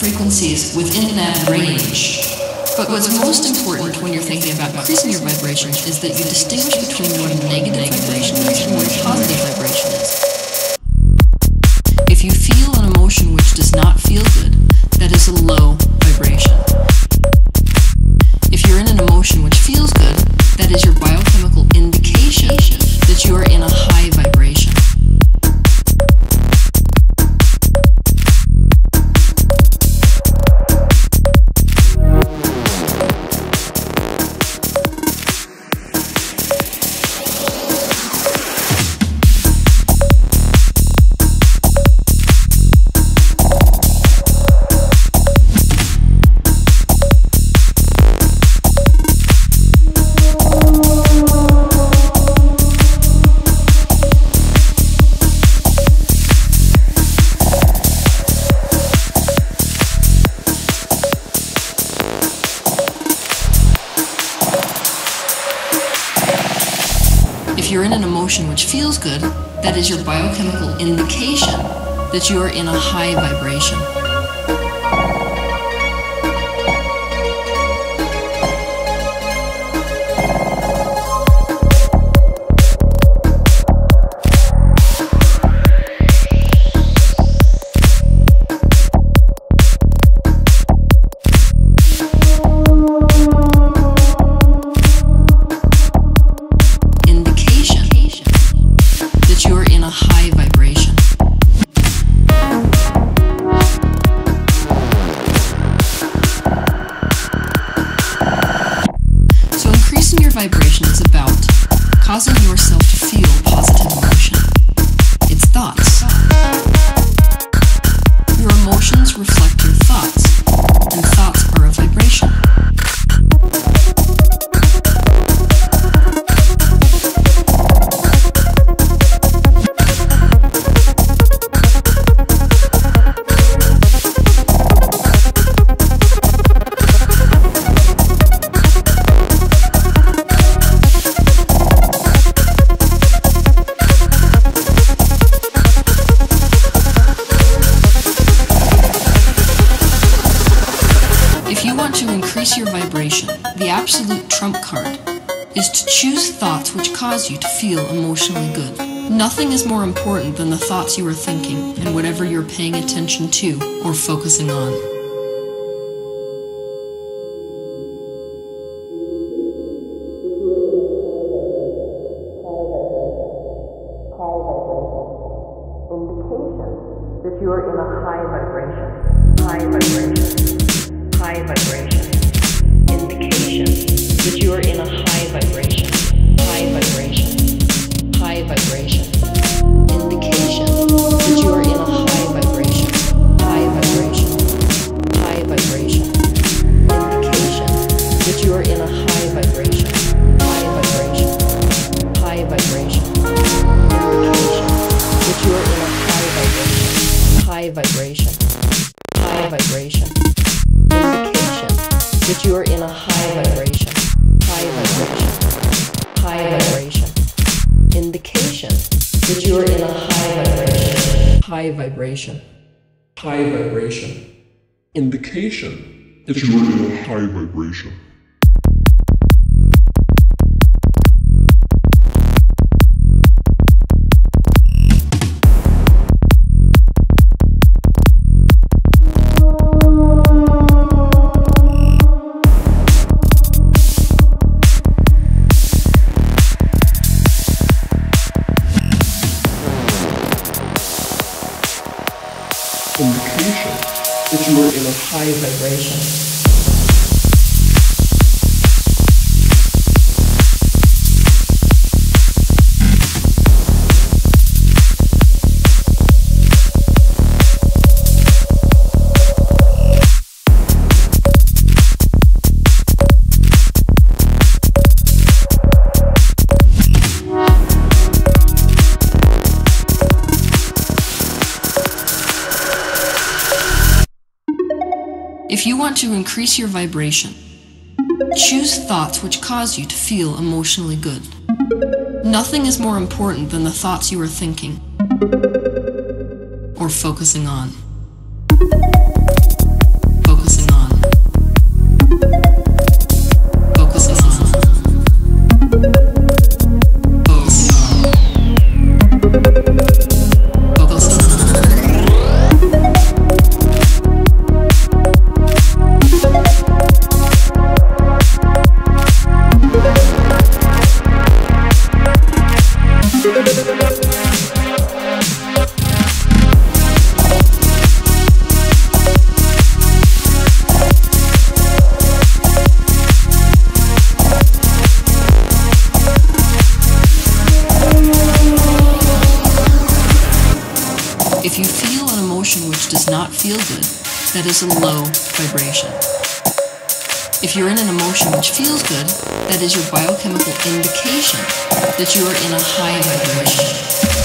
frequencies within that range. But what's most important when you're thinking about increasing your vibration is that you distinguish between what a negative vibration is and what a positive vibration is. Feels good, that is your biochemical indication that you are in a high vibration. If you want to increase your vibration, the absolute trump card is to choose thoughts which cause you to feel emotionally good. Nothing is more important than the thoughts you are thinking and whatever you're paying attention to or focusing on. indication that you are in a high vibration. High vibration. High vibration. High vibration. Indication that you are in a high vibration. High vibration. high vibration. Indication that you are in a high vibration. That you are in a high vibration. If you want to increase your vibration, choose thoughts which cause you to feel emotionally good. Nothing is more important than the thoughts you are thinking or focusing on. Not feel good, that is a low vibration. If you're in an emotion which feels good, that is your biochemical indication that you are in a high vibration.